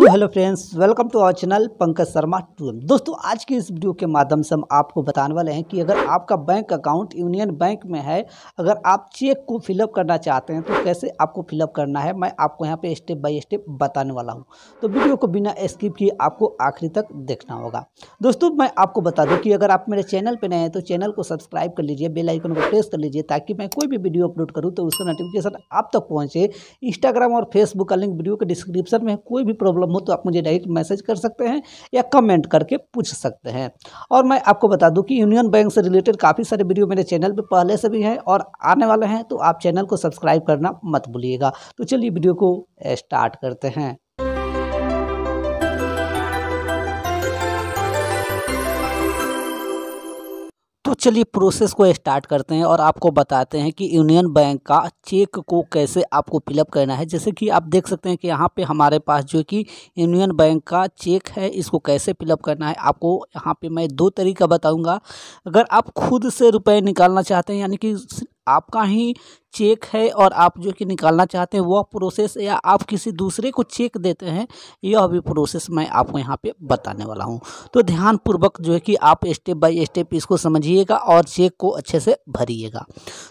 तो hello friends, welcome to our channel Pankaj Sharma two दोस्तों, आज की इस वीडियो के माध्यम से हम आपको बताने वाले हैं कि अगर आपका बैंक अकाउंट यूनियन बैंक में है, अगर आप चेक को फिलअप करना चाहते हैं तो कैसे आपको फिलअप करना है, मैं आपको यहाँ पे स्टेप बाय स्टेप बताने वाला हूँ। तो वीडियो को बिना स्किप किए आपको आखिरी तक देखना होगा। दोस्तों, मैं आपको बता दूँ कि अगर आप मेरे चैनल पर नए हैं तो चैनल को सब्सक्राइब कर लीजिए बेलाइकन को प्रेस कर लीजिए, ताकि मैं कोई भी वीडियो अपलोड करूँ तो उसका नोटिफिकेशन आप तक पहुँचे। इंस्टाग्राम और फेसबुक का लिंक वीडियो के डिस्क्रिप्शन में कोई भी प्रॉब्लम हो तो आप मुझे डायरेक्ट मैसेज कर सकते हैं या कमेंट करके पूछ सकते हैं। और मैं आपको बता दूँ कि यूनियन बैंक से रिलेटेड काफ़ी सारे वीडियो मेरे चैनल पर पहले से भी हैं और आने वाले हैं तो आप चैनल को सब्सक्राइब करना मत भूलिएगा। तो चलिए वीडियो को स्टार्ट करते हैं। चलिए प्रोसेस को स्टार्ट करते हैं और आपको बताते हैं कि यूनियन बैंक का चेक को कैसे आपको फिलअप करना है। जैसे कि आप देख सकते हैं कि यहाँ पे हमारे पास जो कि यूनियन बैंक का चेक है, इसको कैसे फिलअप करना है, आपको यहाँ पे मैं दो तरीका बताऊँगा। अगर आप खुद से रुपये निकालना चाहते हैं, यानी कि आपका ही चेक है और आप जो कि निकालना चाहते हैं, वह प्रोसेस या आप किसी दूसरे को चेक देते हैं, यह भी प्रोसेस मैं आपको यहाँ पे बताने वाला हूँ। तो ध्यानपूर्वक जो है कि आप स्टेप बाय स्टेप इसको समझिएगा और चेक को अच्छे से भरिएगा।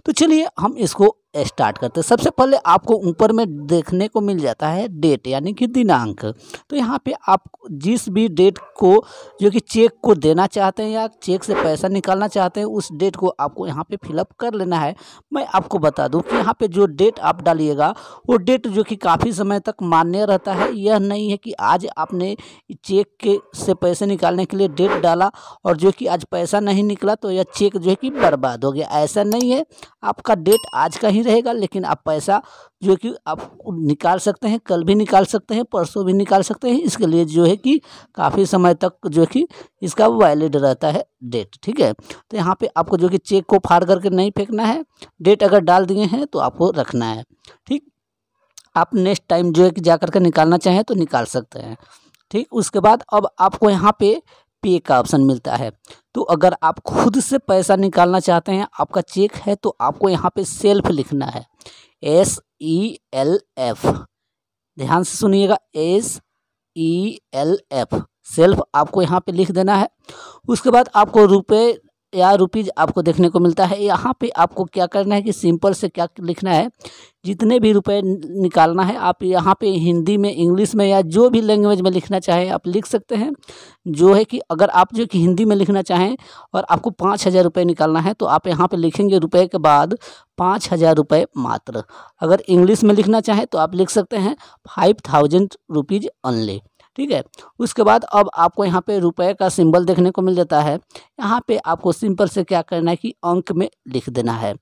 तो चलिए हम इसको स्टार्ट करते हैं। सबसे पहले आपको ऊपर में देखने को मिल जाता है डेट यानी कि दिनांक। तो यहाँ पे आप जिस भी डेट को जो कि चेक को देना चाहते हैं या चेक से पैसा निकालना चाहते हैं, उस डेट को आपको यहाँ पे फिलअप कर लेना है। मैं आपको बता दूँ। कि यहाँ पे जो डेट आप डालिएगा, वो डेट जो कि काफ़ी समय तक मान्य रहता है, यह नहीं है कि आज आपने चेक के से पैसे निकालने के लिए डेट डाला और जो कि आज पैसा नहीं निकला तो यह चेक जो है कि बर्बाद हो गया। ऐसा नहीं है। आपका डेट आज का ही रहेगा, लेकिन आप पैसा जो कि आप निकाल सकते हैं, कल भी निकाल सकते हैं, परसों भी निकाल सकते हैं, इसके लिए जो है कि काफ़ी समय तक जो कि इसका वैलिड रहता है डेट ठीक है? तो यहाँ पे आपको जो कि चेक को फाड़ करके नहीं फेंकना है डेट अगर डाल दिए हैं तो आपको रखना है, ठीक? आप नेक्स्ट टाइम जो है कि जा करके निकालना चाहें तो निकाल सकते हैं, ठीक? उसके बाद अब आपको यहाँ पे पे का ऑप्शन मिलता है। तो अगर आप खुद से पैसा निकालना चाहते हैं, आपका चेक है तो आपको यहाँ पे सेल्फ लिखना है। एस ई एल एफ़ ध्यान से सुनिएगा S E L F self आपको यहाँ पे लिख देना है। उसके बाद आपको रुपए या रुपीज़ आपको देखने को मिलता है। यहाँ पे आपको क्या करना है कि सिंपल से क्या लिखना है, जितने भी रुपए निकालना है, आप यहाँ पे हिंदी में, इंग्लिश में या जो भी लैंग्वेज में लिखना चाहें, आप लिख सकते हैं। जो है कि अगर आप जो कि हिंदी में लिखना चाहें और आपको पाँच हज़ार रुपये निकालना है तो आप यहाँ पे लिखेंगे रुपए के बाद पाँच हज़ार रुपये मात्र। अगर इंग्लिश में लिखना चाहें तो आप लिख सकते हैं फाइव थाउज़ेंड रुपीज़ ओनली। ठीक है? उसके बाद अब आपको यहाँ पे रुपए का सिंबल देखने को मिल जाता है। यहाँ पे आपको सिंपल से क्या करना है कि अंक में लिख देना है।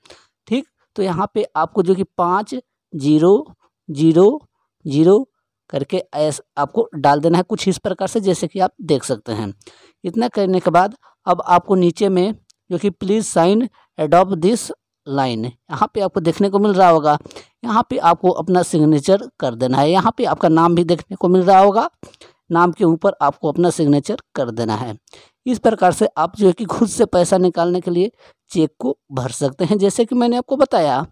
ठीक? तो यहाँ पे आपको जो कि पाँच, ज़ीरो ज़ीरो ज़ीरो करके ऐस आपको डाल देना है कुछ इस प्रकार से जैसे कि आप देख सकते हैं। इतना करने के बाद अब आपको नीचे में जो कि please sign adopt this line यहाँ पे आपको देखने को मिल रहा होगा, यहाँ पे आपको अपना सिग्नेचर कर देना है। यहाँ पे आपका नाम भी देखने को मिल रहा होगा, नाम के ऊपर आपको अपना सिग्नेचर कर देना है। इस प्रकार से आप जो है कि खुद से पैसा निकालने के लिए चेक को भर सकते हैं। जैसे कि मैंने आपको बताया,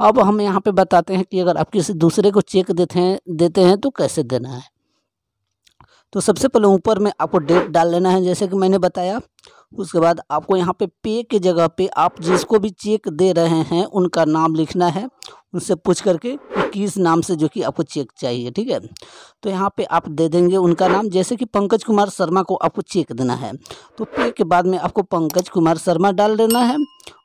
अब हम यहाँ पे बताते हैं कि अगर आप किसी दूसरे को चेक देते हैं देते हैं तो कैसे देना है? तो सबसे पहले ऊपर में आपको डेट डाल लेना है, जैसे कि मैंने बताया उसके बाद आपको यहाँ पे पे के जगह पे आप जिसको भी चेक दे रहे हैं, उनका नाम लिखना है। उनसे पूछ करके किस नाम से जो कि आपको चेक चाहिए, ठीक है? तो यहाँ पे आप दे देंगे उनका नाम। जैसे कि पंकज कुमार शर्मा को आपको चेक देना है। तो पे के बाद में आपको पंकज कुमार शर्मा डाल देना है।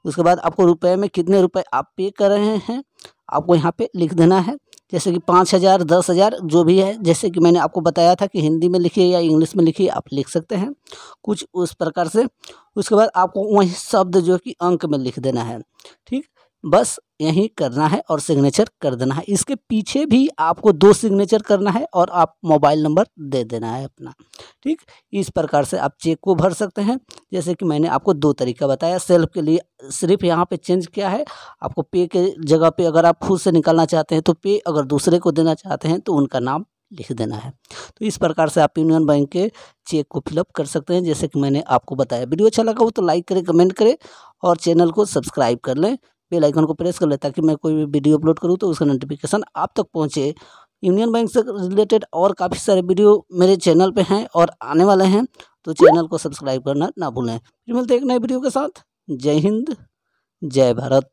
उसके बाद आपको रुपये में कितने रुपये आप पे कर रहे हैं, आपको यहाँ पे लिख देना है। जैसे कि पाँच हज़ार, दस हज़ार जो भी है, जैसे कि मैंने आपको बताया था कि हिंदी में लिखिए या इंग्लिश में लिखिए, आप लिख सकते हैं। कुछ उस प्रकार से। उसके बाद आपको वही शब्द जो कि अंक में लिख देना है। ठीक? बस यही करना है और सिग्नेचर कर देना है। इसके पीछे भी आपको दो सिग्नेचर करना है और आप मोबाइल नंबर दे देना है अपना। ठीक? इस प्रकार से आप चेक को भर सकते हैं। जैसे कि मैंने आपको दो तरीका बताया। सेल्फ के लिए सिर्फ़ यहाँ पे चेंज किया है। आपको पे के जगह पे अगर आप खुद से निकालना चाहते हैं तो पे अगर दूसरे को देना चाहते हैं तो उनका नाम लिख देना है। तो इस प्रकार से आप यूनियन बैंक के चेक को फिलअप कर सकते हैं। जैसे कि मैंने आपको बताया। वीडियो अच्छा लगा हो तो लाइक करें कमेंट करें और चैनल को सब्सक्राइब कर लें। बेल आइकन को प्रेस कर ले ताकि मैं कोई भी वीडियो अपलोड करूँ तो उसका नोटिफिकेशन आप तक पहुँचे। यूनियन बैंक से रिलेटेड और काफ़ी सारे वीडियो मेरे चैनल पर हैं और आने वाले हैं तो चैनल को सब्सक्राइब करना ना भूलें। फिर मिलते एक नए वीडियो के साथ। जय हिंद, जय भारत।